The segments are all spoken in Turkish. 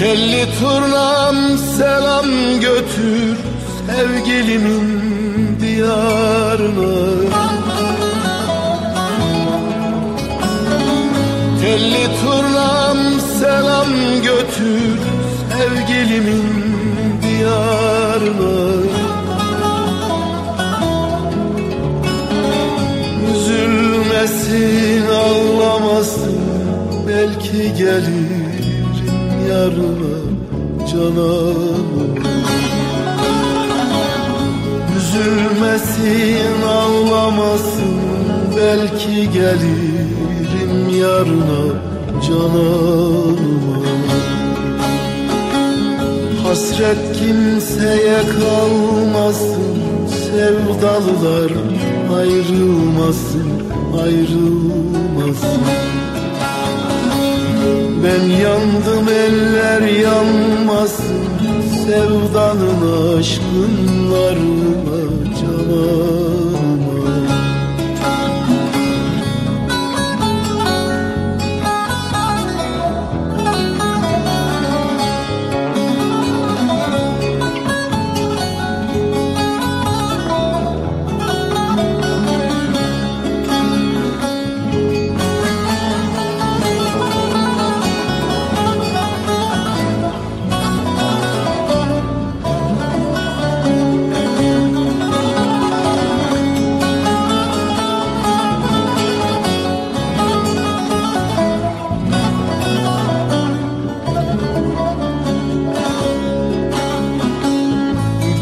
Telli turnam selam götür sevgilimin diyarına. Telli turnam selam götür sevgilimin diyarına Üzülmesin ağlamasın belki gelirim yarına cananıma. Hasret kimseye kalmasın Sevdalılar ayrılmasın Ayrılmasın. Ben yandım eller yanmasın Sevdanın aşkınlarına cananıma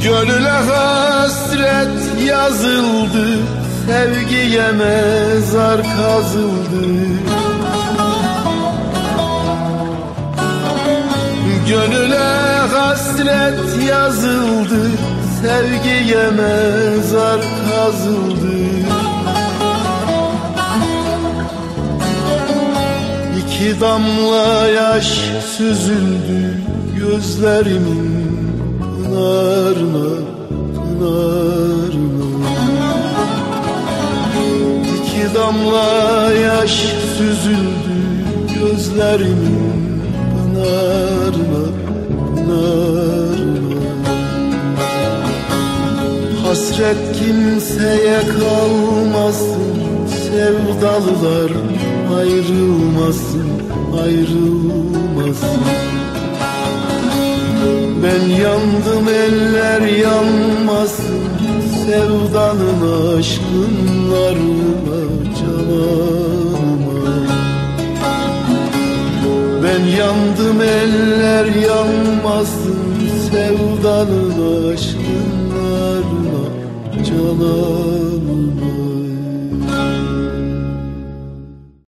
Gönüle hasret yazıldı Sevgiye mezar kazıldı. Gönüle hasret yazıldı Sevgiye mezar kazıldı. İki damla yaş süzüldü gözlerimin pınarına, pınarına İki damla yaş süzüldü gözlerimin pınarına, pınarına Hasret kimseye kalmasın Sevdalılar ayrılmasın, ayrılmasın ben yandım eller yanmasın Sevdanın aşkınlarına canıma Ben yandım eller yanmasın Sevdanın aşkınlarına canıma